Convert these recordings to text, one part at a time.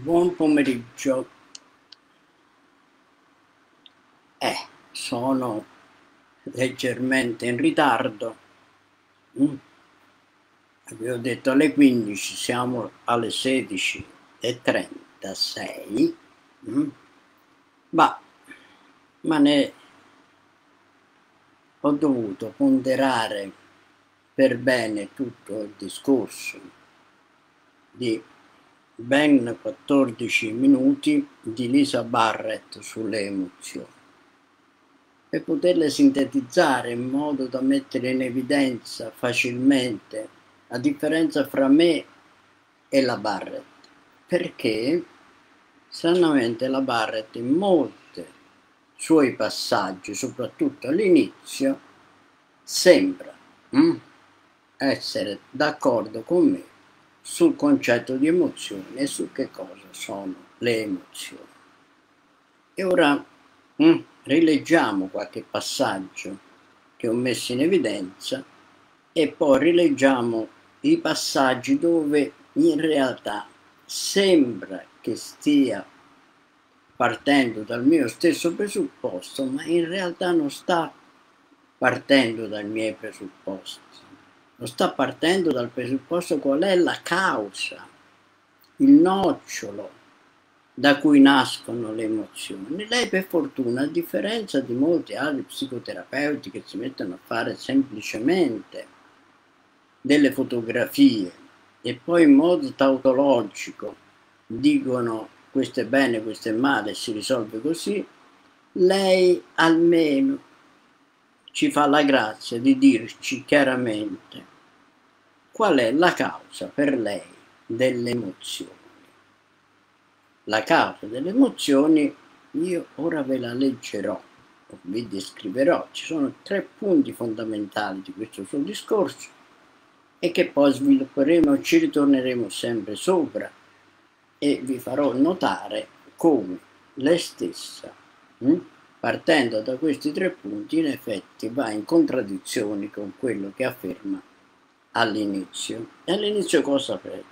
Buon pomeriggio. Eh, sono leggermente in ritardo. Mm. Avevo detto alle 15, siamo alle 16.36. Mm. Ma, ma ne ho dovuto ponderare per bene tutto il discorso di ben 14 minuti di Lisa Barrett sulle emozioni. Per poterle sintetizzare in modo da mettere in evidenza facilmente la differenza fra me e la Barrett perché stranamente la Barrett in molti suoi passaggi soprattutto all'inizio sembra mm, essere d'accordo con me sul concetto di emozioni e su che cosa sono le emozioni. E ora mm, rileggiamo qualche passaggio che ho messo in evidenza e poi rileggiamo i passaggi dove in realtà sembra che stia partendo dal mio stesso presupposto, ma in realtà non sta partendo dai miei presupposti non sta partendo dal presupposto qual è la causa, il nocciolo da cui nascono le emozioni. Lei per fortuna, a differenza di molti altri psicoterapeuti che si mettono a fare semplicemente delle fotografie e poi in modo tautologico dicono questo è bene, questo è male, si risolve così, lei almeno ci fa la grazia di dirci chiaramente qual è la causa per lei delle emozioni. La causa delle emozioni io ora ve la leggerò, vi descriverò, ci sono tre punti fondamentali di questo suo discorso e che poi svilupperemo, ci ritorneremo sempre sopra e vi farò notare come lei stessa hm, partendo da questi tre punti in effetti va in contraddizione con quello che afferma all'inizio. E all'inizio cosa prende?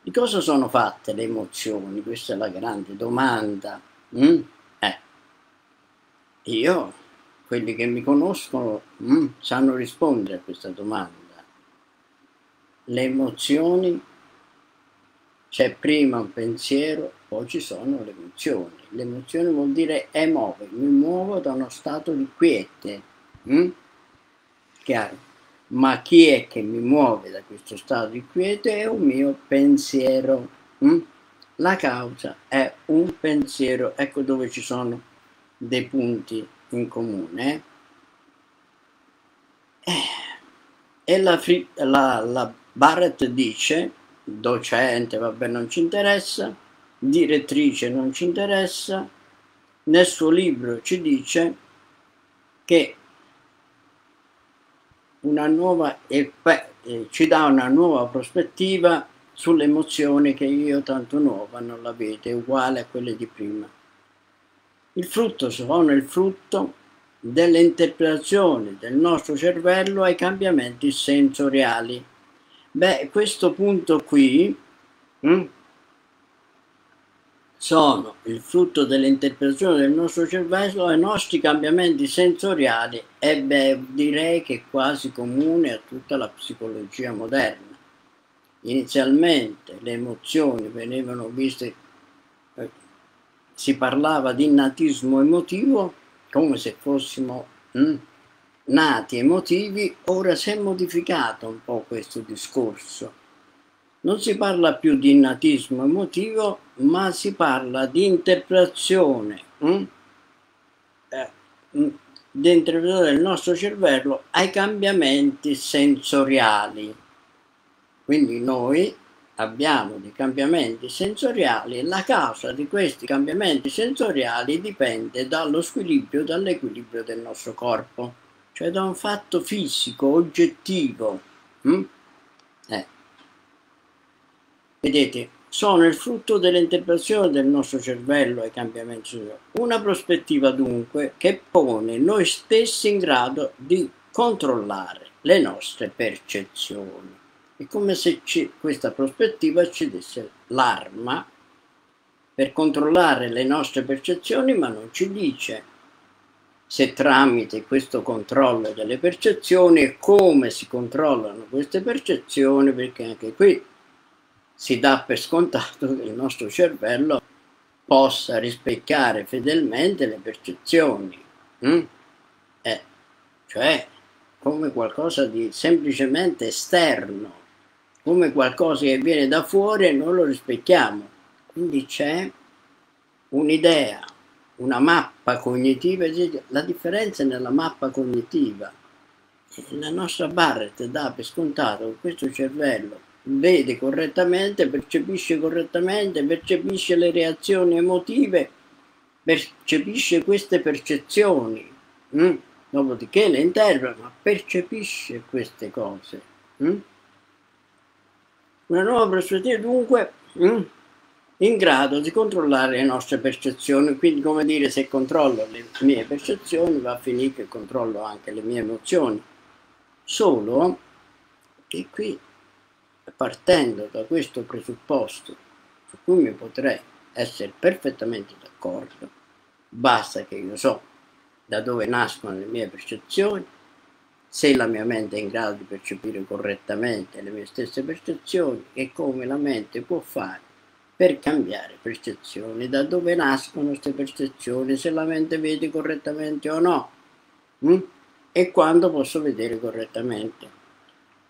Di cosa sono fatte le emozioni? Questa è la grande domanda. Mm? Eh. Io, quelli che mi conoscono, mm, sanno rispondere a questa domanda. Le emozioni, c'è prima un pensiero, poi ci sono le emozioni. L'emozione vuol dire emuove, mi muovo da uno stato di quiete. Mm? Chiaro? ma chi è che mi muove da questo stato di quiete è un mio pensiero. Mm? La causa è un pensiero, ecco dove ci sono dei punti in comune. Eh, e la, la, la Barrett dice, docente, vabbè non ci interessa, direttrice non ci interessa, nel suo libro ci dice che una nuova eh, ci dà una nuova prospettiva sulle emozioni che io tanto nuova non la vedo, uguale a quelle di prima. Il frutto sono il frutto delle interpretazioni del nostro cervello ai cambiamenti sensoriali. Beh, questo punto qui hm, sono il frutto dell'interpretazione del nostro cervello ai nostri cambiamenti sensoriali e beh, direi che è quasi comune a tutta la psicologia moderna. Inizialmente le emozioni venivano viste, eh, si parlava di innatismo emotivo come se fossimo hm, nati emotivi, ora si è modificato un po' questo discorso non si parla più di innatismo emotivo, ma si parla di interpretazione, hm? del nostro cervello ai cambiamenti sensoriali. Quindi noi abbiamo dei cambiamenti sensoriali e la causa di questi cambiamenti sensoriali dipende dallo squilibrio, dall'equilibrio del nostro corpo, cioè da un fatto fisico, oggettivo. Hm? Eh. Vedete, sono il frutto dell'interpretazione del nostro cervello ai cambiamenti sociali. Una prospettiva dunque che pone noi stessi in grado di controllare le nostre percezioni. È come se ci, questa prospettiva ci desse l'arma per controllare le nostre percezioni, ma non ci dice se tramite questo controllo delle percezioni e come si controllano queste percezioni, perché anche qui si dà per scontato che il nostro cervello possa rispecchiare fedelmente le percezioni, mm? eh, cioè come qualcosa di semplicemente esterno, come qualcosa che viene da fuori e noi lo rispecchiamo. Quindi c'è un'idea, una mappa cognitiva, la differenza è nella mappa cognitiva. La nostra Barrett dà per scontato che questo cervello vede correttamente, percepisce correttamente, percepisce le reazioni emotive, percepisce queste percezioni, mm? dopodiché le interpreta, ma percepisce queste cose. Mm? Una nuova prospettiva dunque mm? In grado di controllare le nostre percezioni, quindi come dire se controllo le mie percezioni va a finire che controllo anche le mie emozioni. Solo che qui partendo da questo presupposto su cui mi potrei essere perfettamente d'accordo, basta che io so da dove nascono le mie percezioni, se la mia mente è in grado di percepire correttamente le mie stesse percezioni e come la mente può fare per cambiare percezioni, da dove nascono queste percezioni, se la mente vede correttamente o no, hm? e quando posso vedere correttamente.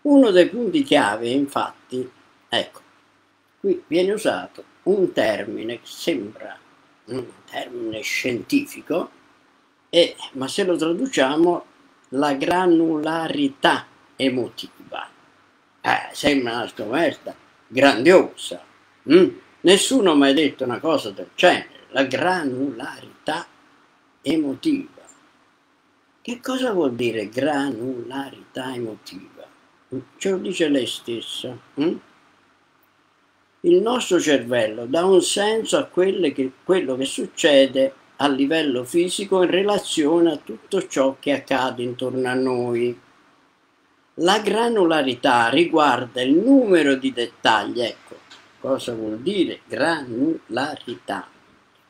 Uno dei punti chiave, infatti, ecco, qui viene usato un termine che sembra un termine scientifico, e, ma se lo traduciamo la granularità emotiva. Eh, sembra una scoperta grandiosa. Mm? Nessuno ha mai detto una cosa del genere, la granularità emotiva. Che cosa vuol dire granularità emotiva? Ce lo dice lei stessa. Mm? Il nostro cervello dà un senso a che, quello che succede a livello fisico in relazione a tutto ciò che accade intorno a noi. La granularità riguarda il numero di dettagli, ecco, cosa vuol dire granularità?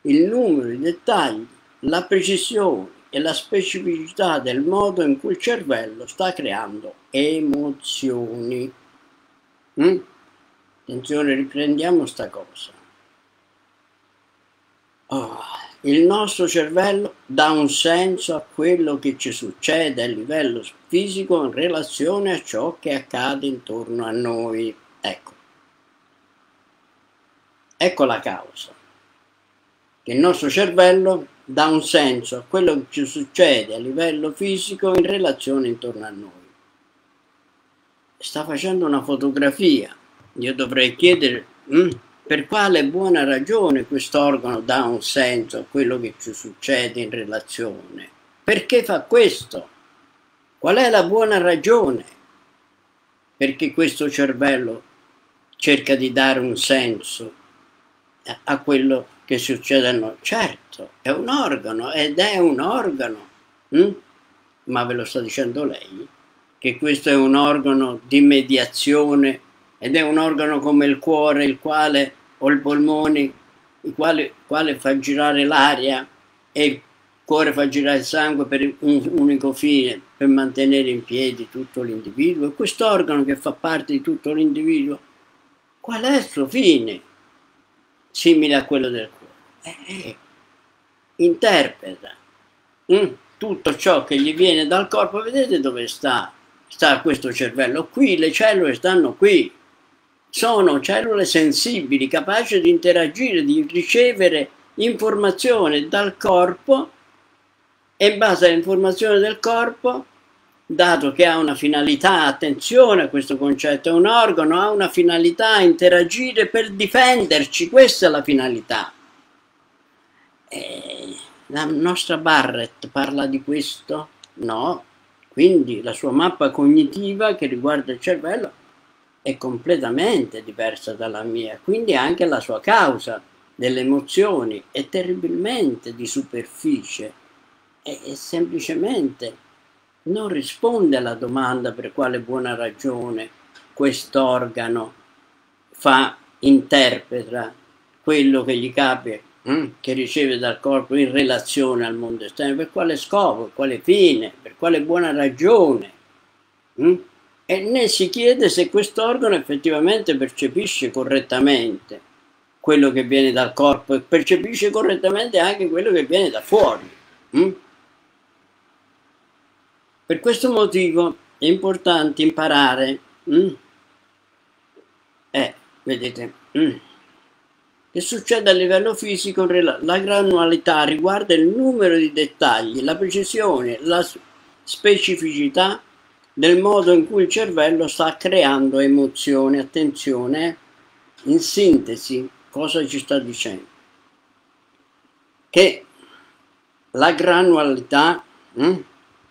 Il numero di dettagli, la precisione e la specificità del modo in cui il cervello sta creando emozioni. Mm? Attenzione, riprendiamo sta cosa. Oh, il nostro cervello dà un senso a quello che ci succede a livello fisico in relazione a ciò che accade intorno a noi. Ecco. Ecco la causa. Che il nostro cervello dà un senso a quello che ci succede a livello fisico in relazione intorno a noi. Sta facendo una fotografia. Io dovrei chiedere... Mm, per quale buona ragione quest'organo dà un senso a quello che ci succede in relazione? Perché fa questo? Qual è la buona ragione perché questo cervello cerca di dare un senso a quello che succede a noi? Certo, è un organo ed è un organo, hm? ma ve lo sta dicendo lei, che questo è un organo di mediazione ed è un organo come il cuore, il quale o il polmone, il quale, quale fa girare l'aria e il cuore fa girare il sangue per un unico fine, per mantenere in piedi tutto l'individuo. E quest'organo che fa parte di tutto l'individuo, qual è il suo fine? Simile a quello del cuore. Eh, eh interpreta mm, tutto ciò che gli viene dal corpo. Vedete dove sta? Sta questo cervello qui, le cellule stanno qui sono cellule sensibili capaci di interagire, di ricevere informazione dal corpo e in base all'informazione del corpo, dato che ha una finalità, attenzione a questo concetto, è un organo, ha una finalità, interagire per difenderci, questa è la finalità. E la nostra Barrett parla di questo? No. Quindi la sua mappa cognitiva che riguarda il cervello è completamente diversa dalla mia, quindi anche la sua causa delle emozioni è terribilmente di superficie e, e semplicemente non risponde alla domanda per quale buona ragione quest'organo fa, interpreta quello che gli capita, hm, che riceve dal corpo in relazione al mondo esterno, per quale scopo, per quale fine, per quale buona ragione. Hm? E né si chiede se quest'organo effettivamente percepisce correttamente quello che viene dal corpo e percepisce correttamente anche quello che viene da fuori. Per questo motivo è importante imparare, hm? eh, vedete, hm? che succede a livello fisico, la granualità riguarda il numero di dettagli, la precisione, la specificità del modo in cui il cervello sta creando emozioni. Attenzione, in sintesi, cosa ci sta dicendo? Che la granualità hm?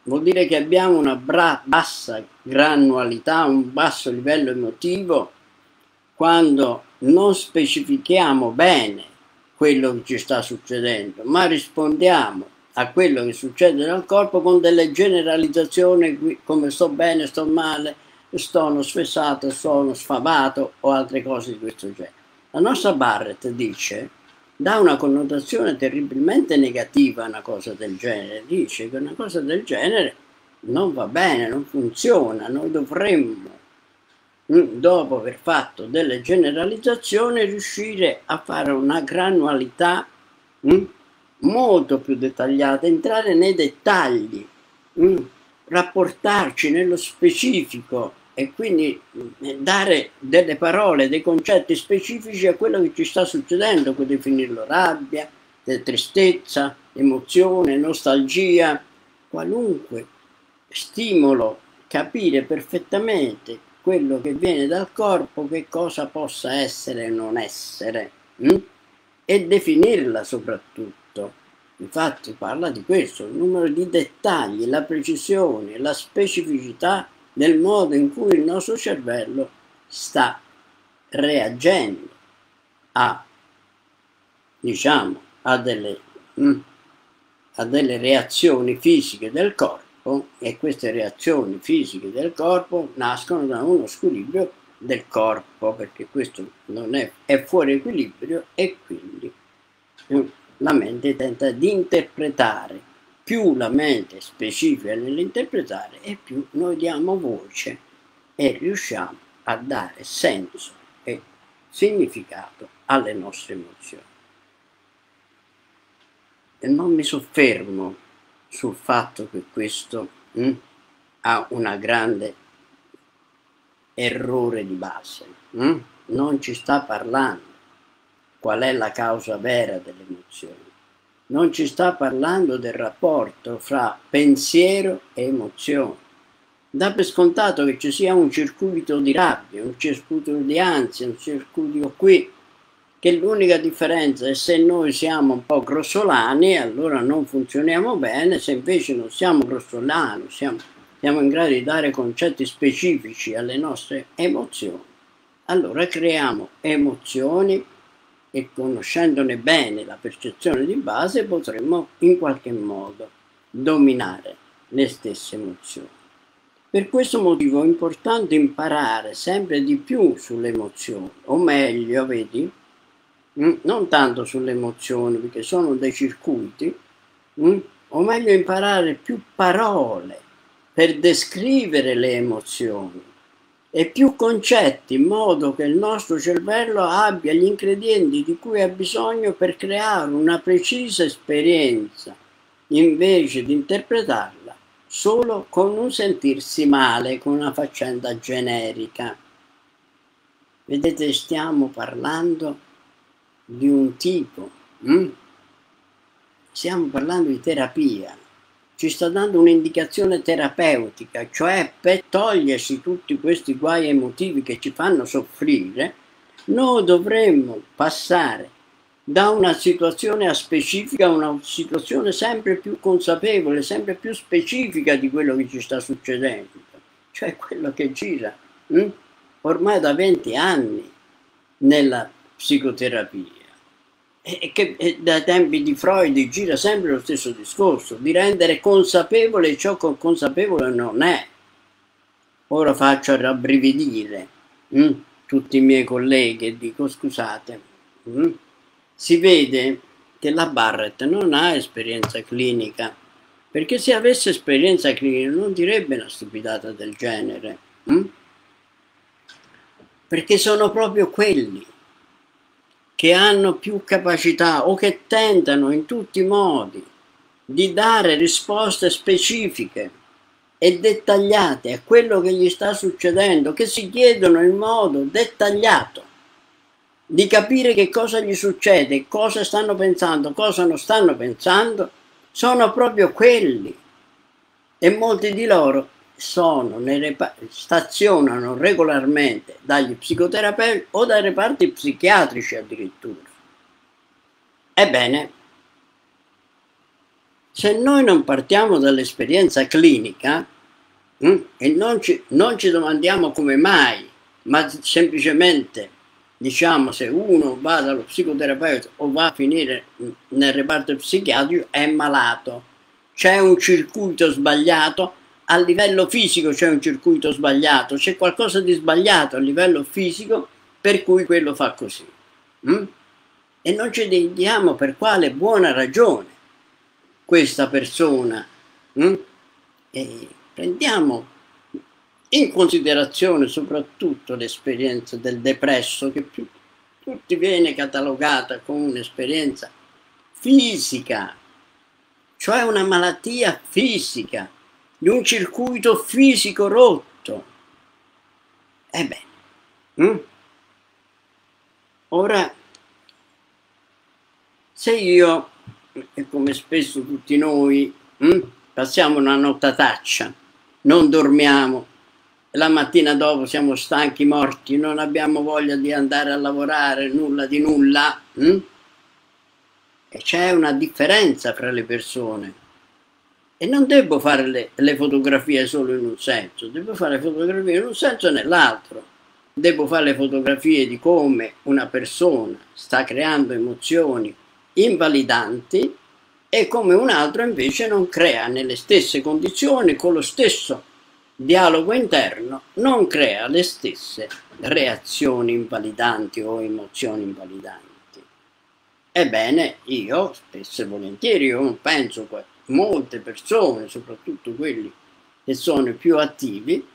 Vuol dire che abbiamo una bassa granualità, un basso livello emotivo quando non specifichiamo bene quello che ci sta succedendo, ma rispondiamo a quello che succede nel corpo con delle generalizzazioni come sto bene, sto male, sono sfessato, sono sfamato o altre cose di questo genere. La nostra Barrett dice dà una connotazione terribilmente negativa a una cosa del genere, dice che una cosa del genere non va bene, non funziona, noi dovremmo, mm, dopo aver fatto delle generalizzazioni, riuscire a fare una granualità mm, molto più dettagliata, entrare nei dettagli, mm, rapportarci nello specifico e quindi eh, dare delle parole, dei concetti specifici a quello che ci sta succedendo, puoi definirlo rabbia, tristezza, emozione, nostalgia, qualunque stimolo, capire perfettamente quello che viene dal corpo, che cosa possa essere e non essere, hm? e definirla soprattutto. Infatti parla di questo, il numero di dettagli, la precisione, la specificità nel modo in cui il nostro cervello sta reagendo a, diciamo, a delle, mm, a delle reazioni fisiche del corpo e queste reazioni fisiche del corpo nascono da uno squilibrio del corpo perché questo non è, è fuori equilibrio e quindi la mente tenta di interpretare più la mente specifica nell'interpretare e più noi diamo voce e riusciamo a dare senso e significato alle nostre emozioni. E non mi soffermo sul fatto che questo hm, ha una grande errore di base, hm? non ci sta parlando qual è la causa vera delle emozioni non ci sta parlando del rapporto fra pensiero e emozione. Dà per scontato che ci sia un circuito di rabbia, un circuito di ansia, un circuito qui, che l'unica differenza è se noi siamo un po' grossolani, allora non funzioniamo bene, se invece non siamo grossolani, siamo, siamo in grado di dare concetti specifici alle nostre emozioni, allora creiamo emozioni e conoscendone bene la percezione di base potremmo in qualche modo dominare le stesse emozioni. Per questo motivo è importante imparare sempre di più sulle emozioni, o meglio, vedi, mm, non tanto sulle emozioni perché sono dei circuiti, mm, o meglio imparare più parole per descrivere le emozioni e più concetti in modo che il nostro cervello abbia gli ingredienti di cui ha bisogno per creare una precisa esperienza, invece di interpretarla solo con un sentirsi male, con una faccenda generica. Vedete, stiamo parlando di un tipo, hm? stiamo parlando di terapia, ci sta dando un'indicazione terapeutica, cioè per togliersi tutti questi guai emotivi che ci fanno soffrire, noi dovremmo passare da una situazione a specifica a una situazione sempre più consapevole, sempre più specifica di quello che ci sta succedendo, cioè quello che gira hm? ormai da 20 anni nella psicoterapia e che dai tempi di Freud gira sempre lo stesso discorso, di rendere consapevole ciò che consapevole non è. Ora faccio rabbrividire hm? tutti i miei colleghi e dico scusate, hm? si vede che la Barrett non ha esperienza clinica, perché se avesse esperienza clinica non direbbe una stupidata del genere. Hm? Perché sono proprio quelli che hanno più capacità o che tentano in tutti i modi di dare risposte specifiche e dettagliate a quello che gli sta succedendo, che si chiedono in modo dettagliato di capire che cosa gli succede, cosa stanno pensando, cosa non stanno pensando, sono proprio quelli. E molti di loro sono stazionano regolarmente dagli psicoterapeuti o dai reparti psichiatrici addirittura. Ebbene, se noi non partiamo dall'esperienza clinica hm, e non ci, non ci domandiamo come mai, ma semplicemente diciamo se uno va dallo psicoterapeuta o va a finire nel reparto psichiatrico è malato, c'è un circuito sbagliato, a livello fisico c'è un circuito sbagliato, c'è qualcosa di sbagliato a livello fisico per cui quello fa così. Mm? E non ci dedichiamo per quale buona ragione questa persona. Mm? E prendiamo in considerazione soprattutto l'esperienza del depresso che più tutti viene catalogata come un'esperienza fisica, cioè una malattia fisica, di un circuito fisico rotto. Ebbene, hm? ora se io come spesso tutti noi, hm, passiamo una nottataccia, non dormiamo, la mattina dopo siamo stanchi, morti, non abbiamo voglia di andare a lavorare, nulla di nulla. Hm? E c'è una differenza fra le persone. E non devo fare le, le, fotografie solo in un senso, devo fare fotografie in un senso e nell'altro. Devo fare le fotografie di come una persona sta creando emozioni invalidanti e come un altro invece non crea nelle stesse condizioni, con lo stesso dialogo interno, non crea le stesse reazioni invalidanti o emozioni invalidanti. Ebbene, io spesso e volentieri, io penso che molte persone, soprattutto quelli che sono più attivi,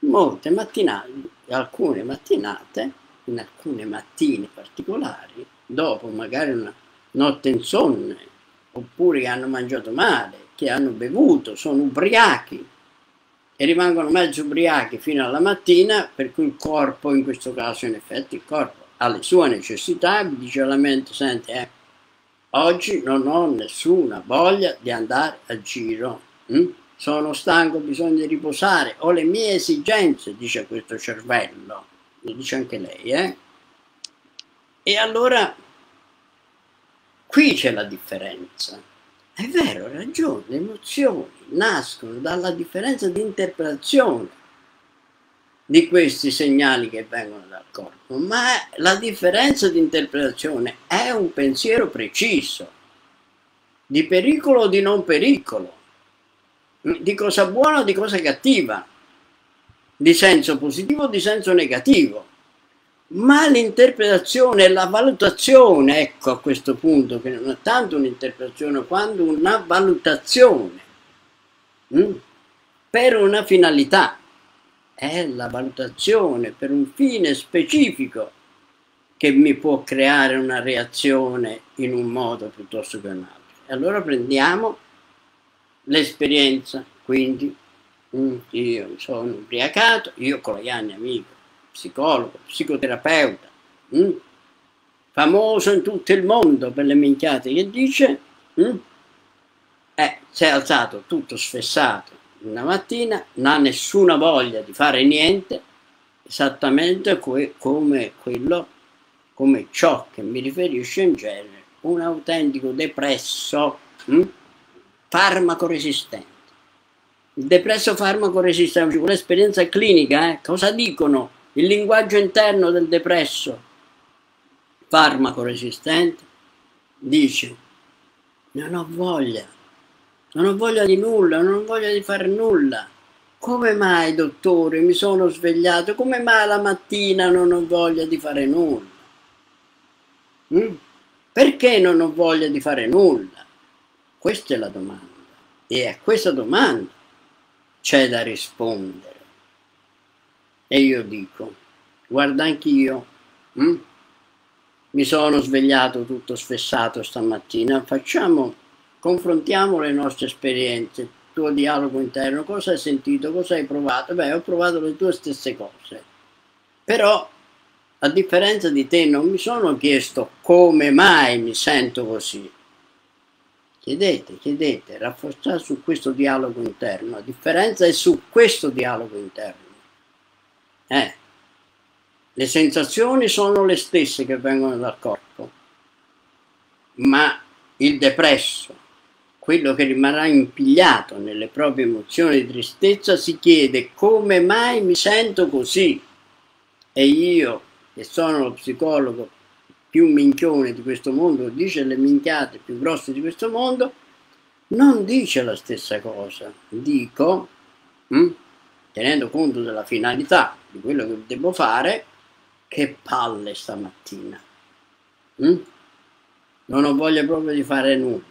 molte mattinate, alcune mattinate, in alcune mattine particolari, dopo magari una notte insonne, oppure che hanno mangiato male, che hanno bevuto, sono ubriachi e rimangono mezzo ubriachi fino alla mattina, per cui il corpo, in questo caso in effetti il corpo ha le sue necessità, dice alla mente, senti, eh, oggi non ho nessuna voglia di andare a giro, hm? sono stanco, bisogna riposare, ho le mie esigenze, dice questo cervello, lo dice anche lei, eh? E allora Qui c'è la differenza. È vero, ragione, le emozioni nascono dalla differenza di interpretazione di questi segnali che vengono dal corpo, ma la differenza di interpretazione è un pensiero preciso, di pericolo o di non pericolo, di cosa buona o di cosa cattiva, di senso positivo o di senso negativo. Ma l'interpretazione la valutazione, ecco a questo punto, che non è tanto un'interpretazione quanto una valutazione mh, mm, per una finalità, è la valutazione per un fine specifico che mi può creare una reazione in un modo piuttosto che un altro. E allora prendiamo l'esperienza, quindi io sono ubriacato, io anni amico, psicologo, psicoterapeuta? Mm? famoso in tutto il mondo per le minchiate che dice? Mm? eh, si è alzato tutto sfessato una mattina, non ha nessuna voglia di fare niente, esattamente que come quello, come ciò che mi riferisce in genere, un autentico depresso, mh? Mm? farmaco resistente. Il depresso farmaco resistente, un'esperienza clinica, eh? cosa dicono il linguaggio interno del depresso, farmaco resistente, dice non ho voglia, non ho voglia di nulla, non ho voglia di fare nulla. Come mai, dottore, mi sono svegliato? Come mai la mattina non ho voglia di fare nulla? Mm? Perché non ho voglia di fare nulla? Questa è la domanda. E a questa domanda c'è da rispondere. E io dico, guarda anch'io, hm? mi sono svegliato tutto sfessato stamattina, facciamo, confrontiamo le nostre esperienze, il tuo dialogo interno, cosa hai sentito, cosa hai provato? Beh, ho provato le tue stesse cose, però a differenza di te non mi sono chiesto come mai mi sento così. Chiedete, chiedete, rafforzate su questo dialogo interno, la differenza è su questo dialogo interno. Eh, le sensazioni sono le stesse che vengono dal corpo, ma il depresso, quello che rimarrà impigliato nelle proprie emozioni di tristezza, si chiede come mai mi sento così. E io, che sono lo psicologo più minchione di questo mondo, dice le minchiate più grosse di questo mondo, non dice la stessa cosa. Dico, hm, tenendo conto della finalità di quello che devo fare, che palle stamattina. Mm? Non ho voglia proprio di fare nulla.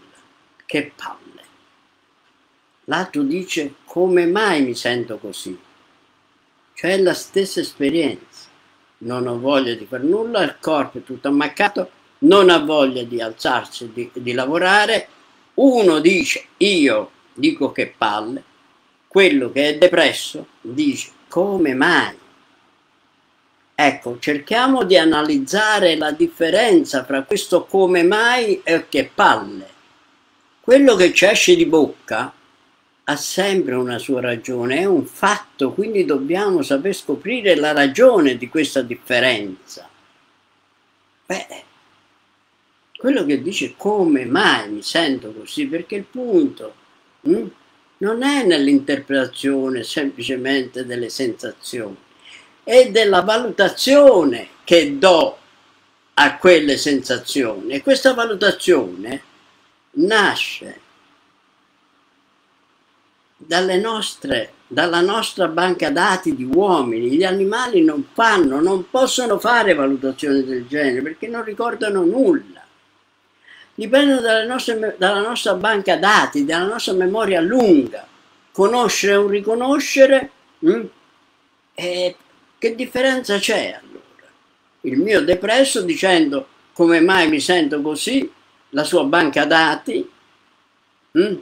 Che palle. L'altro dice come mai mi sento così. Cioè la stessa esperienza. Non ho voglia di fare nulla, il corpo è tutto ammaccato, non ha voglia di alzarsi, di, di lavorare. Uno dice io dico che palle, quello che è depresso dice come mai? Ecco, cerchiamo di analizzare la differenza fra questo come mai e che palle. Quello che ci esce di bocca ha sempre una sua ragione, è un fatto, quindi dobbiamo saper scoprire la ragione di questa differenza. Beh, quello che dice come mai mi sento così, perché il punto mh, hm, non è nell'interpretazione semplicemente delle sensazioni, è della valutazione che do a quelle sensazioni e questa valutazione nasce nostre, dalla nostra banca dati di uomini. Gli animali non fanno, non possono fare valutazioni del genere perché non ricordano nulla dipendono nostre, dalla nostra banca dati, dalla nostra memoria lunga. Conoscere o riconoscere, mh? Hm? E che differenza c'è allora? Il mio depresso dicendo come mai mi sento così, la sua banca dati mh? Hm?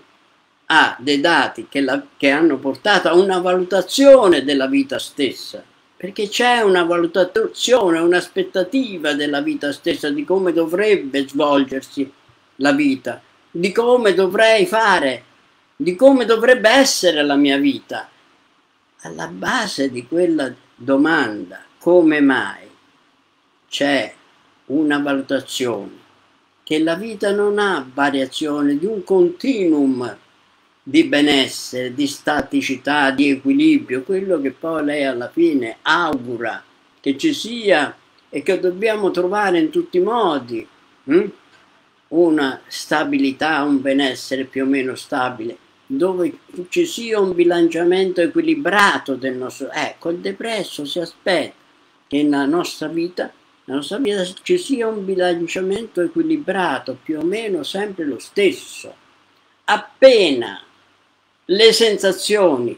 ha dei dati che, la, che hanno portato a una valutazione della vita stessa perché c'è una valutazione, un'aspettativa della vita stessa, di come dovrebbe svolgersi la vita, di come dovrei fare, di come dovrebbe essere la mia vita. Alla base di quella domanda, come mai, c'è una valutazione che la vita non ha variazione di un continuum di benessere, di staticità, di equilibrio, quello che poi lei alla fine augura che ci sia e che dobbiamo trovare in tutti i modi. Hm? una stabilità, un benessere più o meno stabile, dove ci sia un bilanciamento equilibrato del nostro... Ecco, il depresso si aspetta che nella nostra vita, nella nostra vita ci sia un bilanciamento equilibrato, più o meno sempre lo stesso. Appena le sensazioni,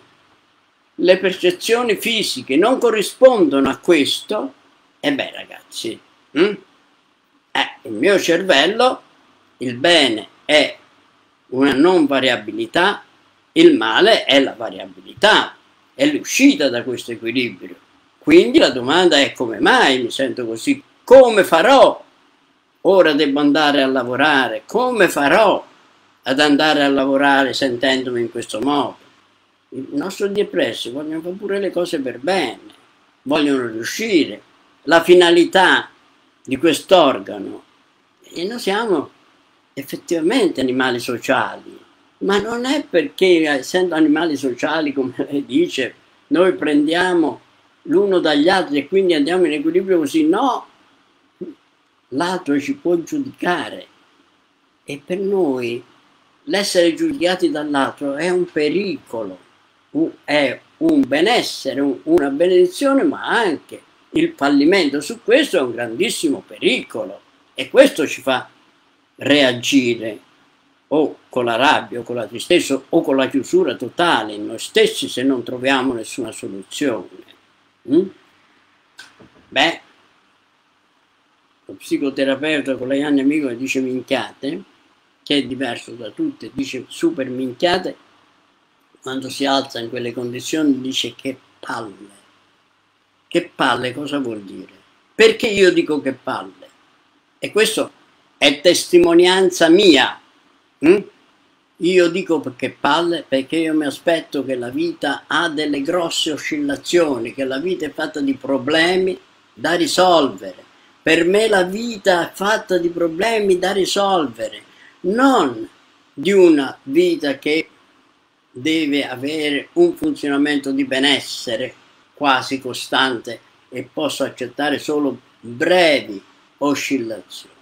le percezioni fisiche non corrispondono a questo, e beh ragazzi, hm? eh, il mio cervello il bene è una non variabilità, il male è la variabilità, è l'uscita da questo equilibrio. Quindi la domanda è come mai mi sento così? Come farò? Ora devo andare a lavorare, come farò ad andare a lavorare sentendomi in questo modo? Il nostro depressi vogliono fare pure le cose per bene, vogliono riuscire. La finalità di quest'organo, e noi siamo effettivamente animali sociali, ma non è perché essendo animali sociali, come lei dice, noi prendiamo l'uno dagli altri e quindi andiamo in equilibrio così, no, l'altro ci può giudicare. E per noi l'essere giudicati dall'altro è un pericolo, è un benessere, una benedizione, ma anche il fallimento. Su questo è un grandissimo pericolo e questo ci fa reagire o con la rabbia o con la tristezza o con la chiusura totale in noi stessi se non troviamo nessuna soluzione. Mm? Beh, lo psicoterapeuta con la Ianni Amico dice minchiate, che è diverso da tutte, dice super minchiate, quando si alza in quelle condizioni dice che palle. Che palle cosa vuol dire? Perché io dico che palle? E questo è testimonianza mia. Hm? Io dico che palle perché io mi aspetto che la vita ha delle grosse oscillazioni, che la vita è fatta di problemi da risolvere. Per me la vita è fatta di problemi da risolvere, non di una vita che deve avere un funzionamento di benessere quasi costante e posso accettare solo brevi oscillazioni.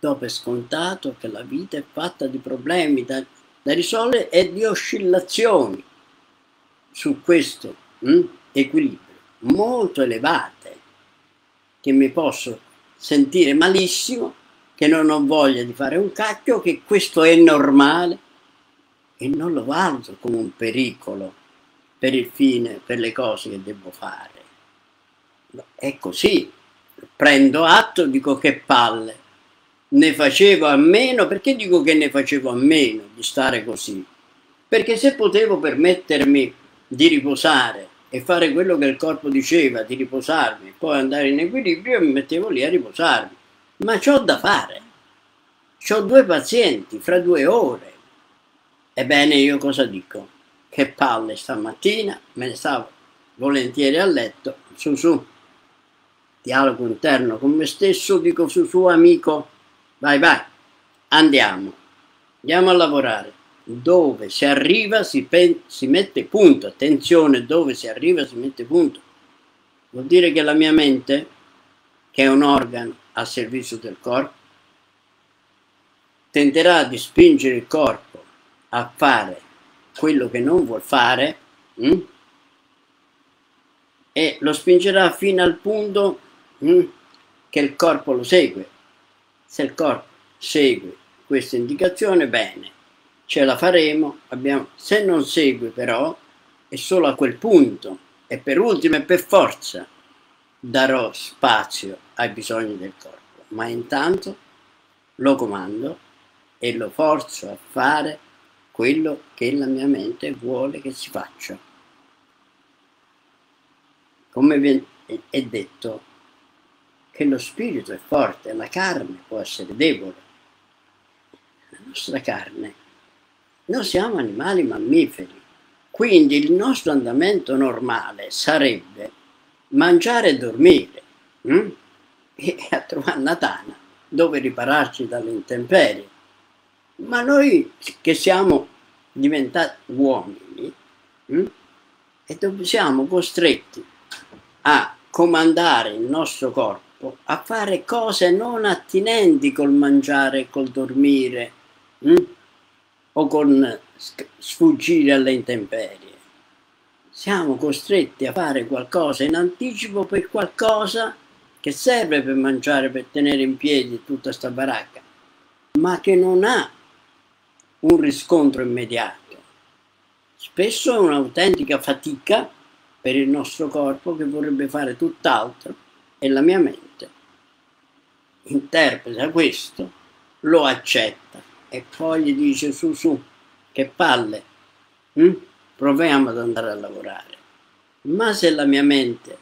Do per scontato che la vita è fatta di problemi da, da risolvere e di oscillazioni su questo hm, equilibrio molto elevate che mi posso sentire malissimo, che non ho voglia di fare un cacchio, che questo è normale e non lo valuto come un pericolo per il fine, per le cose che devo fare. È così, prendo atto, dico che palle, ne facevo a meno, perché dico che ne facevo a meno di stare così? Perché se potevo permettermi di riposare e fare quello che il corpo diceva, di riposarmi, poi andare in equilibrio, mi mettevo lì a riposarmi. Ma c'ho da fare. Ho due pazienti fra due ore. Ebbene, io cosa dico? Che palle stamattina, me ne stavo volentieri a letto, su su, dialogo interno con me stesso, dico su su amico, vai vai, andiamo, andiamo a lavorare. Dove si arriva si, si mette punto, attenzione, dove si arriva si mette punto. Vuol dire che la mia mente, che è un organo a servizio del corpo, tenterà di spingere il corpo a fare quello che non vuol fare mh? Hm? e lo spingerà fino al punto mh, hm, che il corpo lo segue. Se il corpo segue questa indicazione, bene, ce la faremo. Abbiamo, se non segue però, è solo a quel punto e per ultimo e per forza darò spazio ai bisogni del corpo. Ma intanto lo comando e lo forzo a fare quello che la mia mente vuole che si faccia. Come è detto che lo spirito è forte, la carne può essere debole. La nostra carne, noi siamo animali mammiferi, quindi il nostro andamento normale sarebbe mangiare e dormire hm? e a trovare una tana dove ripararci dalle intemperie ma noi che siamo diventati uomini hm, e siamo costretti a comandare il nostro corpo a fare cose non attinenti col mangiare e col dormire hm, o con sfuggire alle intemperie. Siamo costretti a fare qualcosa in anticipo per qualcosa che serve per mangiare, per tenere in piedi tutta sta baracca, ma che non ha un riscontro immediato. Spesso è un'autentica fatica per il nostro corpo che vorrebbe fare tutt'altro e la mia mente interpreta questo, lo accetta e poi gli dice su su, che palle, hm? proviamo ad andare a lavorare. Ma se la mia mente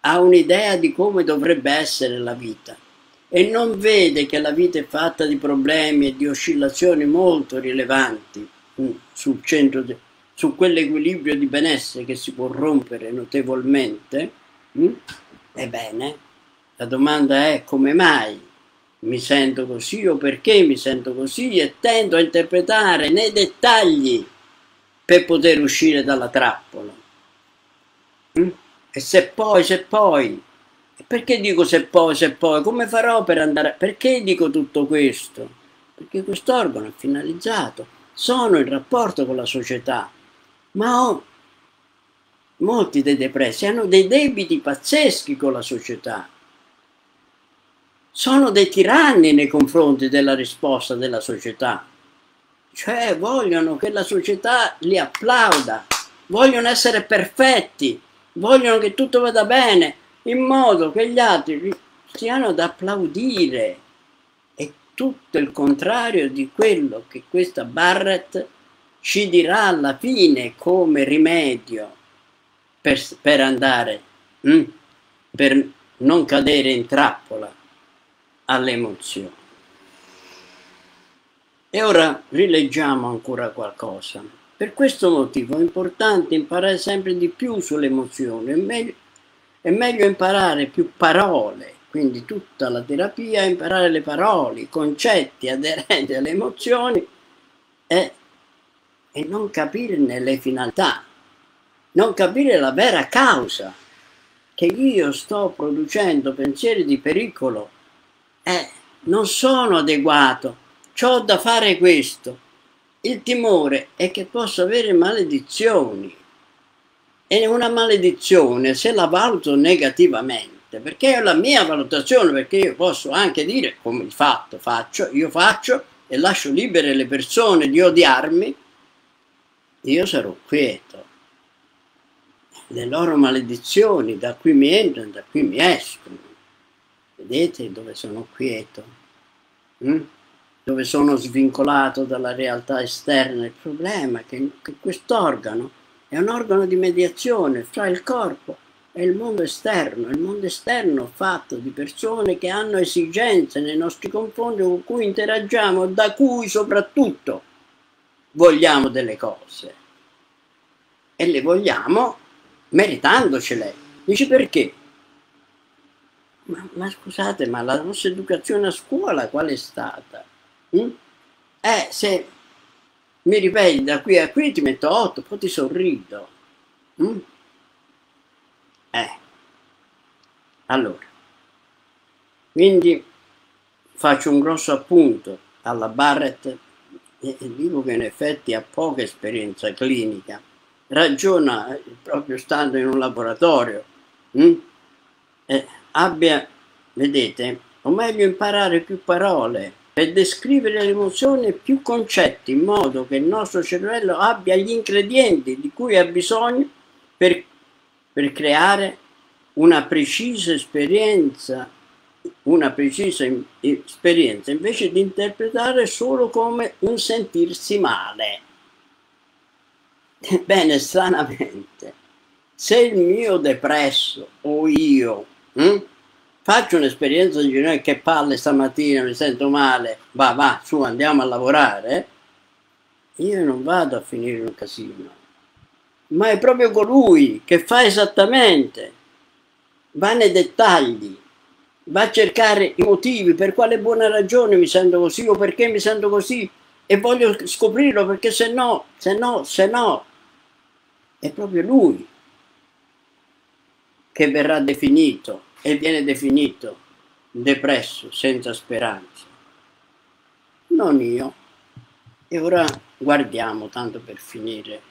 ha un'idea di come dovrebbe essere la vita, e non vede che la vita è fatta di problemi e di oscillazioni molto rilevanti mm, sul centro, de, su quell'equilibrio di benessere che si può rompere notevolmente, mm, ebbene, la domanda è come mai mi sento così o perché mi sento così e tendo a interpretare nei dettagli per poter uscire dalla trappola. Mm? E se poi, se poi perché dico se poi, se poi? Come farò per andare? Perché dico tutto questo? Perché quest'organo è finalizzato, sono in rapporto con la società, ma ho molti dei depressi hanno dei debiti pazzeschi con la società. sono dei tiranni nei confronti della risposta della società. Cioè vogliono che la società li applauda, vogliono essere perfetti, vogliono che tutto vada bene, in modo che gli altri stiano ad applaudire. È tutto il contrario di quello che questa Barrett ci dirà alla fine come rimedio per, per andare, hm? per non cadere in trappola alle emozioni. E ora rileggiamo ancora qualcosa. Per questo motivo è importante imparare sempre di più sulle emozioni, è meglio, è meglio imparare più parole, quindi tutta la terapia è imparare le parole, i concetti aderenti alle emozioni e, e non capirne le finalità, non capire la vera causa che io sto producendo pensieri di pericolo eh, non sono adeguato, ho da fare questo. Il timore è che posso avere maledizioni. E una maledizione, se la valuto negativamente, perché è la mia valutazione, perché io posso anche dire, come il fatto faccio, io faccio e lascio libere le persone di odiarmi, io sarò quieto. Le loro maledizioni da qui mi entrano, da qui mi escono. Vedete dove sono quieto? Mm? Dove sono svincolato dalla realtà esterna? Il problema è che, che quest'organo è un organo di mediazione fra il corpo e il mondo esterno. Il mondo esterno fatto di persone che hanno esigenze nei nostri confronti con cui interagiamo, da cui soprattutto vogliamo delle cose. E le vogliamo meritandocele. Dici perché? Ma, ma, scusate, ma la nostra educazione a scuola qual è stata? Mm? Eh, se mi ripeti da qui a qui ti metto 8, poi ti sorrido. Mm? Eh, allora, quindi faccio un grosso appunto alla Barrett e dico che in effetti ha poca esperienza clinica, ragiona proprio stando in un laboratorio. Mm? Eh, abbia, vedete, o meglio imparare più parole per descrivere l'emozione e più concetti in modo che il nostro cervello abbia gli ingredienti di cui ha bisogno per, per creare una precisa esperienza una precisa esperienza invece di interpretare solo come un sentirsi male. Bene, stranamente, se il mio depresso o io Mm? Faccio un'esperienza di dire che palle stamattina, mi sento male, va, va, su, andiamo a lavorare. Io non vado a finire un casino, ma è proprio colui che fa esattamente, va nei dettagli, va a cercare i motivi, per quale buona ragione mi sento così o perché mi sento così e voglio scoprirlo perché se no, se no, se no, è proprio lui che verrà definito e viene definito depresso, senza speranza. Non io. E ora guardiamo, tanto per finire.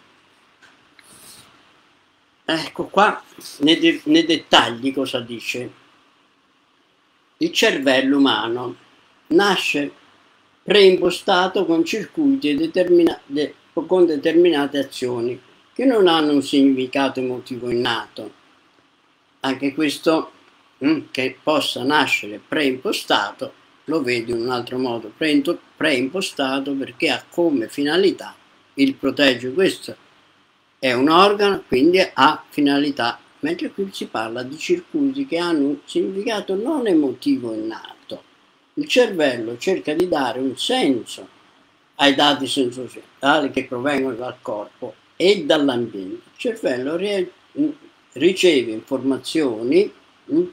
Ecco qua, nei, de nei dettagli cosa dice. Il cervello umano nasce preimpostato con circuiti de con determinate azioni che non hanno un significato emotivo innato. Anche questo mm, che possa nascere preimpostato lo vedo in un altro modo. Preimpostato perché ha come finalità il proteggere questo è un organo quindi ha finalità. Mentre qui si parla di circuiti che hanno un significato non emotivo innato. Il cervello cerca di dare un senso ai dati sensoriali che provengono dal corpo e dall'ambiente. Il cervello riceve informazioni mm,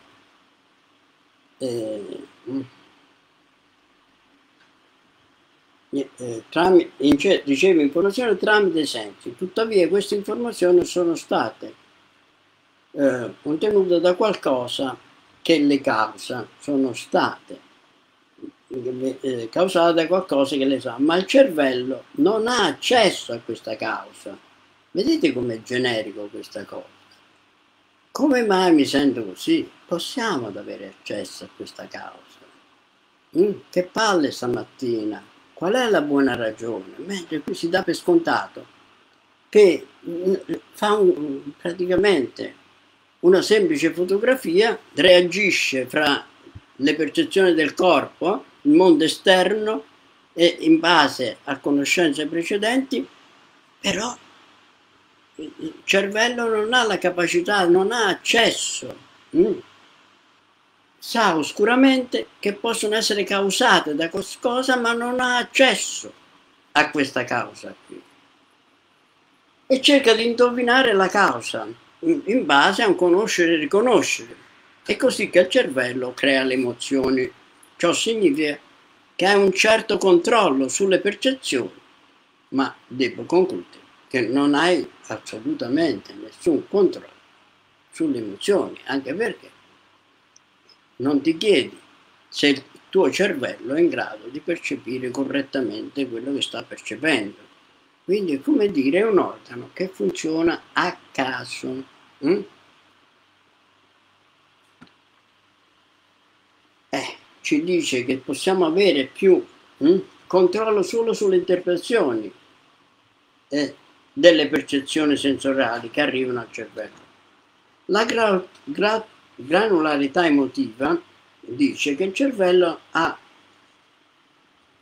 eh, mm, eh, tramite, riceve informazioni tramite i sensi, tuttavia queste informazioni sono state eh, contenute da qualcosa che le causa, sono state eh, causate da qualcosa che le sa, ma il cervello non ha accesso a questa causa. Vedete com'è generico questa cosa? Come mai mi sento così? Possiamo ad avere accesso a questa causa. mm, che palle stamattina, qual è la buona ragione? Mentre qui si dà per scontato che mm, fa un, praticamente una semplice fotografia, reagisce fra le percezioni del corpo, il mondo esterno e in base a conoscenze precedenti, però il cervello non ha la capacità, non ha accesso. Mm. Sa oscuramente che possono essere causate da qualcosa, ma non ha accesso a questa causa qui. E cerca di indovinare la causa in base a un conoscere e riconoscere. È così che il cervello crea le emozioni. Ciò significa che ha un certo controllo sulle percezioni, ma devo concludere che non hai assolutamente nessun controllo sulle emozioni, anche perché non ti chiedi se il tuo cervello è in grado di percepire correttamente quello che sta percependo. Quindi è come dire un organo che funziona a caso. Mm? Eh, ci dice che possiamo avere più mm, controllo solo sulle interpretazioni eh, delle percezioni sensoriali che arrivano al cervello. La gra gra granularità emotiva dice che il cervello ha,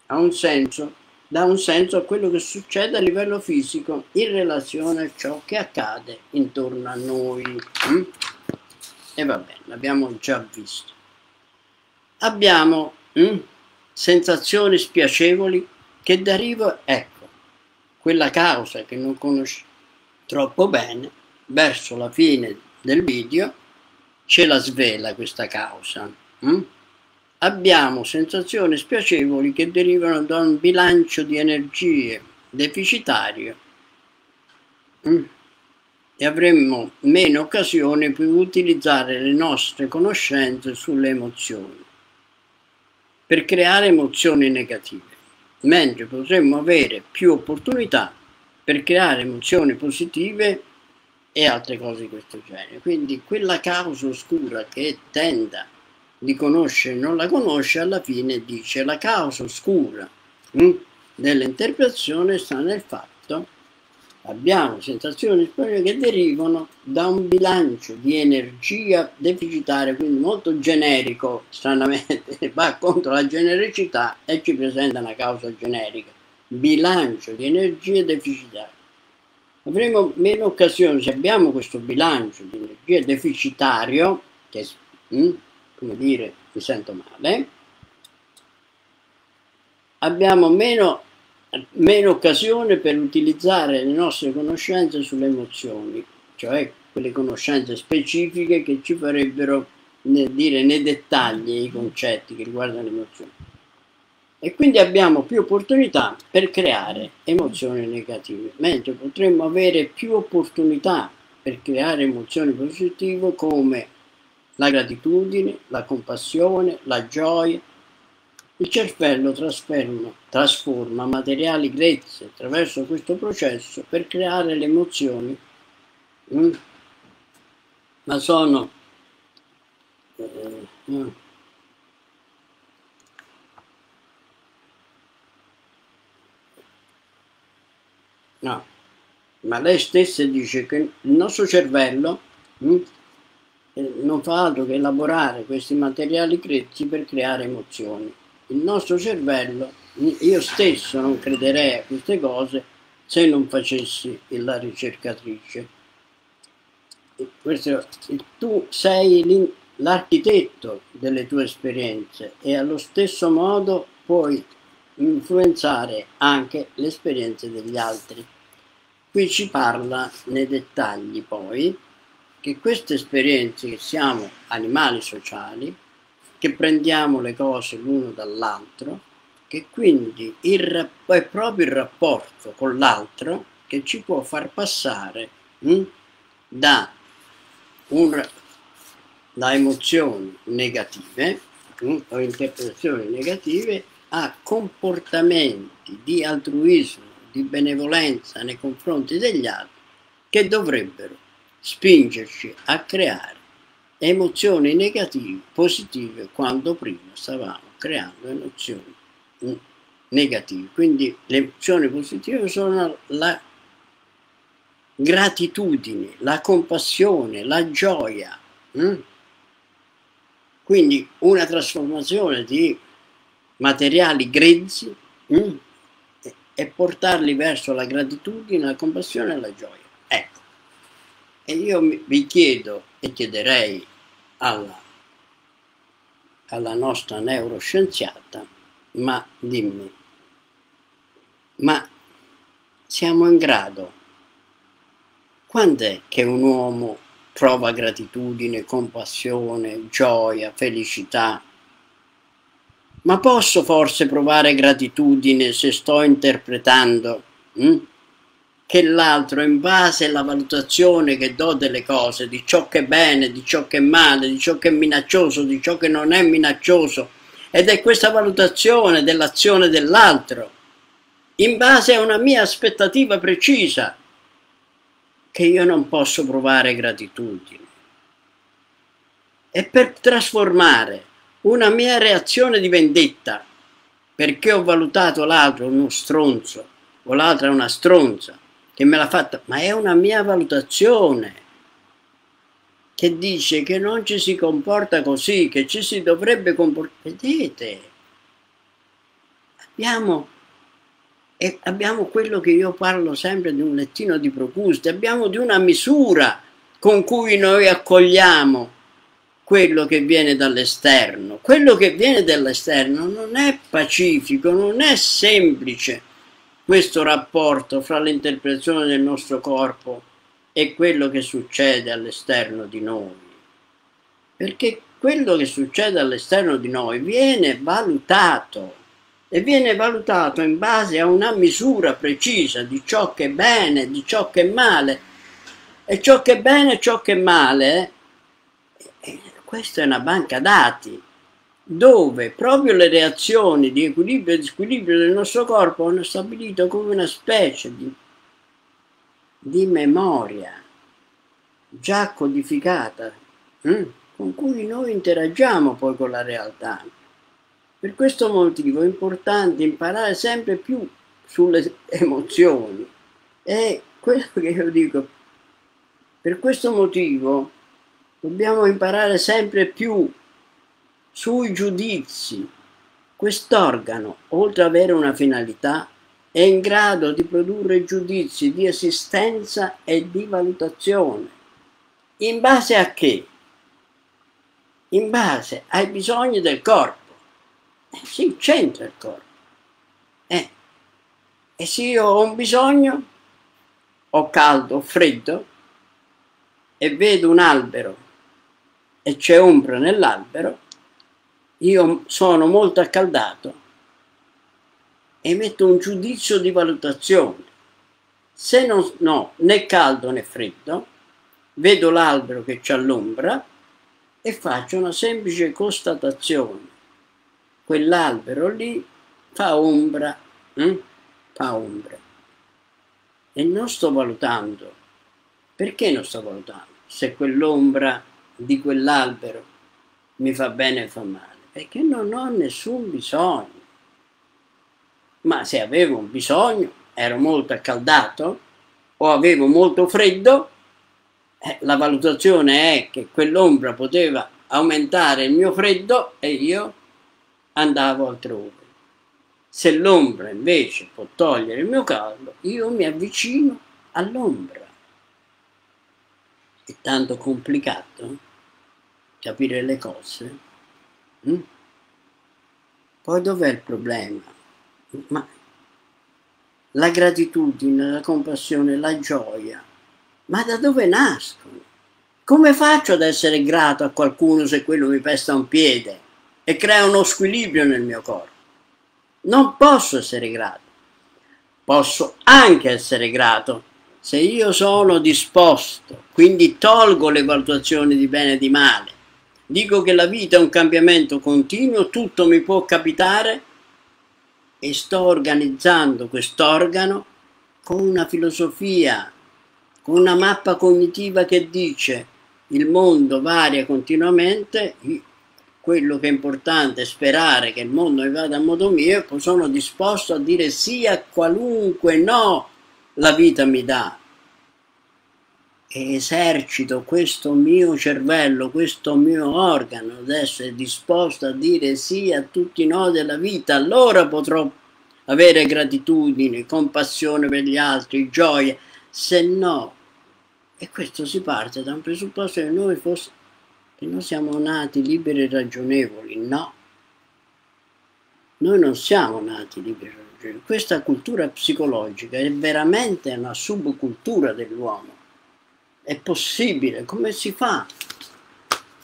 ha un senso dà un senso a quello che succede a livello fisico in relazione a ciò che accade intorno a noi. Mm? E va bene, l'abbiamo già visto. Abbiamo mm, sensazioni spiacevoli che derivano, ecco, quella causa che non conosci troppo bene, verso la fine del video, ce la svela questa causa. Mm? abbiamo sensazioni spiacevoli che derivano da un bilancio di energie deficitario mm? e avremmo meno occasione per utilizzare le nostre conoscenze sulle emozioni per creare emozioni negative, mentre potremmo avere più opportunità per creare emozioni positive e altre cose di questo genere. Quindi quella causa oscura che tenda di conoscere non la conosce, alla fine dice la causa oscura hm, dell'interpretazione sta nel fatto abbiamo sensazioni che derivano da un bilancio di energia deficitaria, quindi molto generico, stranamente, va contro la genericità e ci presenta una causa generica. Bilancio di energia deficitaria. Avremo meno occasioni se abbiamo questo bilancio di energia deficitario, che hm, come dire, mi sento male, abbiamo meno, meno occasione per utilizzare le nostre conoscenze sulle emozioni, cioè quelle conoscenze specifiche che ci farebbero dire nei dettagli i concetti che riguardano le emozioni. E quindi abbiamo più opportunità per creare emozioni negative, mentre potremmo avere più opportunità per creare emozioni positive come la gratitudine, la compassione, la gioia. Il cervello trasforma, materiali grezzi attraverso questo processo per creare le emozioni, mm? ma sono eh, mm. no, ma lei stessa dice che il nostro cervello mm, non fa altro che elaborare questi materiali grezzi per creare emozioni. Il nostro cervello, io stesso non crederei a queste cose se non facessi la ricercatrice. Questo, tu sei l'architetto delle tue esperienze e allo stesso modo puoi influenzare anche le esperienze degli altri. Qui ci parla nei dettagli poi che queste esperienze, che siamo animali sociali, che prendiamo le cose l'uno dall'altro, che quindi il, è proprio il rapporto con l'altro che ci può far passare mh, hm, da, un, da, emozioni negative mh, hm, o interpretazioni negative a comportamenti di altruismo, di benevolenza nei confronti degli altri che dovrebbero spingerci a creare emozioni negative, positive, quando prima stavamo creando emozioni negative. Quindi le emozioni positive sono la gratitudine, la compassione, la gioia. Hm? Quindi una trasformazione di materiali grezzi hm? e portarli verso la gratitudine, la compassione e la gioia. Ecco, e io vi chiedo e chiederei alla, alla nostra neuroscienziata, ma dimmi, ma siamo in grado, quando è che un uomo prova gratitudine, compassione, gioia, felicità? Ma posso forse provare gratitudine se sto interpretando hm? Che l'altro, in base alla valutazione che do delle cose, di ciò che è bene, di ciò che è male, di ciò che è minaccioso, di ciò che non è minaccioso, ed è questa valutazione dell'azione dell'altro, in base a una mia aspettativa precisa, che io non posso provare gratitudine. E per trasformare una mia reazione di vendetta, perché ho valutato l'altro uno stronzo o l'altra una stronza, che me l'ha fatta, ma è una mia valutazione. Che dice che non ci si comporta così, che ci si dovrebbe comportare. Vedete, abbiamo, abbiamo quello che io parlo sempre di un lettino di Procuste, abbiamo di una misura con cui noi accogliamo quello che viene dall'esterno. Quello che viene dall'esterno non è pacifico, non è semplice questo rapporto fra l'interpretazione del nostro corpo e quello che succede all'esterno di noi. Perché quello che succede all'esterno di noi viene valutato e viene valutato in base a una misura precisa di ciò che è bene, di ciò che è male. E ciò che è bene e ciò che è male questa è una banca dati dove proprio le reazioni di equilibrio e disquilibrio del nostro corpo hanno stabilito come una specie di, di memoria già codificata hm, con cui noi interagiamo poi con la realtà. Per questo motivo è importante imparare sempre più sulle emozioni. È quello che io dico. Per questo motivo Dobbiamo imparare sempre più sui giudizi. Quest'organo, oltre ad avere una finalità, è in grado di produrre giudizi di esistenza e di valutazione. In base a che? In base ai bisogni del corpo. Eh, sì, c'entra il corpo. Eh. E se io ho un bisogno, ho caldo, o freddo, e vedo un albero e c'è ombra nell'albero, io sono molto accaldato e metto un giudizio di valutazione. Se non ho né caldo né freddo, vedo l'albero che c'ha l'ombra e faccio una semplice constatazione. Quell'albero lì fa ombra, hm? fa ombra. E non sto valutando. Perché non sto valutando? Se quell'ombra di quell'albero mi fa bene e fa male? Perché non ho nessun bisogno. Ma se avevo un bisogno, ero molto accaldato o avevo molto freddo, eh, la valutazione è che quell'ombra poteva aumentare il mio freddo e io andavo altrove. Se l'ombra invece può togliere il mio caldo, io mi avvicino all'ombra. È tanto complicato capire le cose. Mm? Poi dov'è il problema? Ma la gratitudine, la compassione, la gioia, ma da dove nascono? Come faccio ad essere grato a qualcuno se quello mi pesta un piede e crea uno squilibrio nel mio corpo? Non posso essere grato. Posso anche essere grato se io sono disposto, quindi tolgo le valutazioni di bene e di male, dico che la vita è un cambiamento continuo, tutto mi può capitare e sto organizzando quest'organo con una filosofia, con una mappa cognitiva che dice il mondo varia continuamente, quello che è importante è sperare che il mondo mi vada a modo mio sono disposto a dire sì a qualunque no la vita mi dà. E esercito questo mio cervello, questo mio organo ad essere disposto a dire sì a tutti i no della vita, allora potrò avere gratitudine, compassione per gli altri, gioia, se no, e questo si parte da un presupposto che noi, fosse, che noi siamo nati liberi e ragionevoli, no. Noi non siamo nati liberi e ragionevoli. Questa cultura psicologica è veramente una subcultura dell'uomo. È possibile, come si fa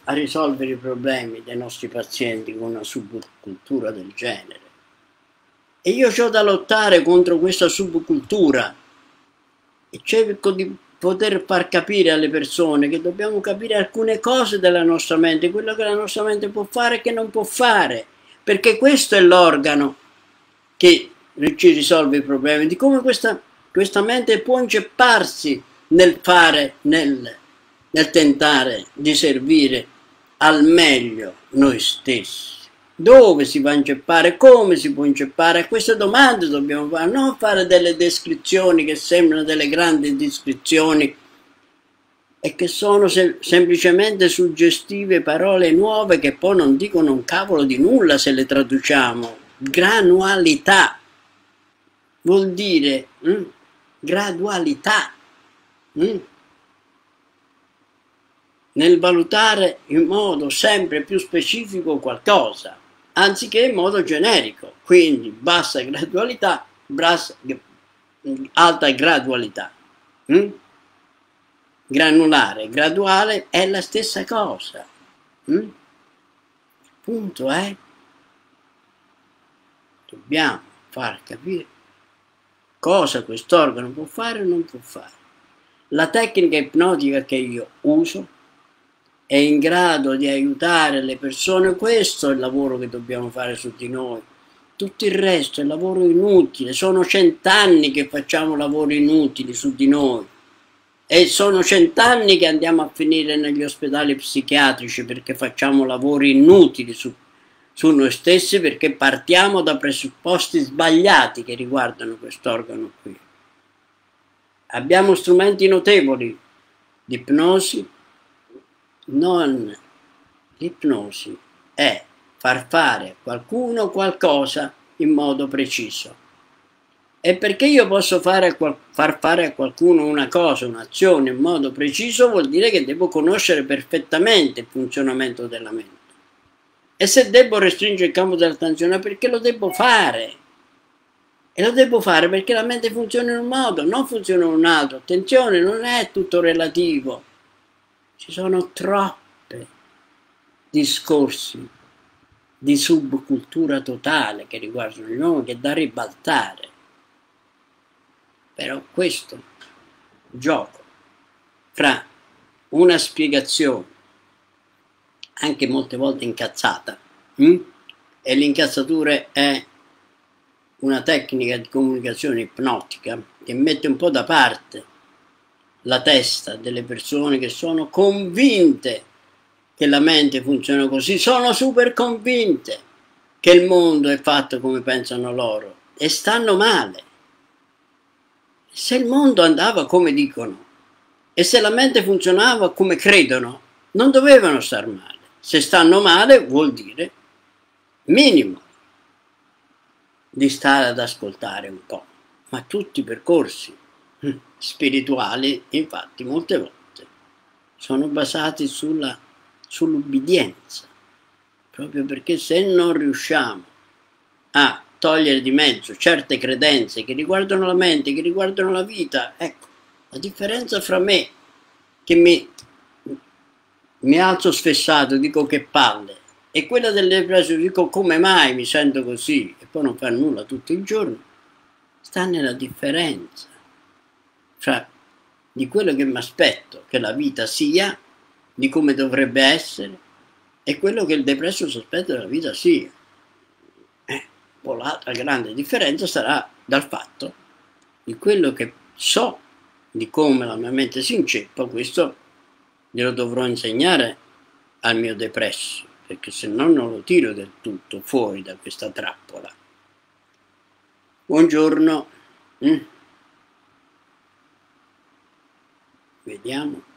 a risolvere i problemi dei nostri pazienti con una subcultura del genere? E io ho da lottare contro questa subcultura e cerco di poter far capire alle persone che dobbiamo capire alcune cose della nostra mente, quello che la nostra mente può fare e che non può fare, perché questo è l'organo che ci risolve i problemi, di come questa, questa mente può incepparsi nel fare, nel, nel tentare di servire al meglio noi stessi. Dove si va a inceppare, come si può inceppare, queste domande dobbiamo fare, non fare delle descrizioni che sembrano delle grandi descrizioni e che sono se semplicemente suggestive parole nuove che poi non dicono un cavolo di nulla se le traduciamo. Granualità. Vuol dire mm, gradualità. Mm, nel valutare in modo sempre più specifico qualcosa anziché in modo generico, quindi bassa gradualità, bassa, alta gradualità. Mm? Granulare, graduale è la stessa cosa. Mm? Punto è, dobbiamo far capire cosa quest'organo può fare o non può fare. La tecnica ipnotica che io uso è in grado di aiutare le persone, questo è il lavoro che dobbiamo fare su di noi. Tutto il resto è lavoro inutile, sono cent'anni che facciamo lavori inutili su di noi e sono cent'anni che andiamo a finire negli ospedali psichiatrici perché facciamo lavori inutili su, su noi stessi perché partiamo da presupposti sbagliati che riguardano quest'organo qui. Abbiamo strumenti notevoli di ipnosi, non l'ipnosi è far fare qualcuno qualcosa in modo preciso. E perché io posso fare far fare a qualcuno una cosa, un'azione in modo preciso, vuol dire che devo conoscere perfettamente il funzionamento della mente. E se devo restringere il campo dell'attenzione, perché lo devo fare? E lo devo fare perché la mente funziona in un modo, non funziona in un altro. Attenzione, non è tutto relativo. Ci sono troppi discorsi di subcultura totale che riguardano l'uomo che da ribaltare. Però questo gioco fra una spiegazione, anche molte volte incazzata, hm? e l'incazzatura è una tecnica di comunicazione ipnotica che mette un po' da parte la testa delle persone che sono convinte che la mente funziona così, sono super convinte che il mondo è fatto come pensano loro e stanno male. Se il mondo andava come dicono e se la mente funzionava come credono, non dovevano star male. Se stanno male vuol dire minimo di stare ad ascoltare un po', ma tutti i percorsi spirituali, infatti, molte volte sono basati sulla, sull'ubbidienza, proprio perché se non riusciamo a togliere di mezzo certe credenze che riguardano la mente, che riguardano la vita, ecco, la differenza fra me che mi, mi alzo sfessato, dico che palle, e quella delle prese, dico come mai mi sento così, poi non fa nulla tutto il giorno, sta nella differenza cioè di quello che mi aspetto che la vita sia, di come dovrebbe essere, e quello che il depresso che la vita sia. Eh, l'altra grande differenza sarà dal fatto di quello che so di come la mia mente si inceppa, questo glielo dovrò insegnare al mio depresso, perché se no non lo tiro del tutto fuori da questa trappola. Buongiorno. Mm. Vediamo.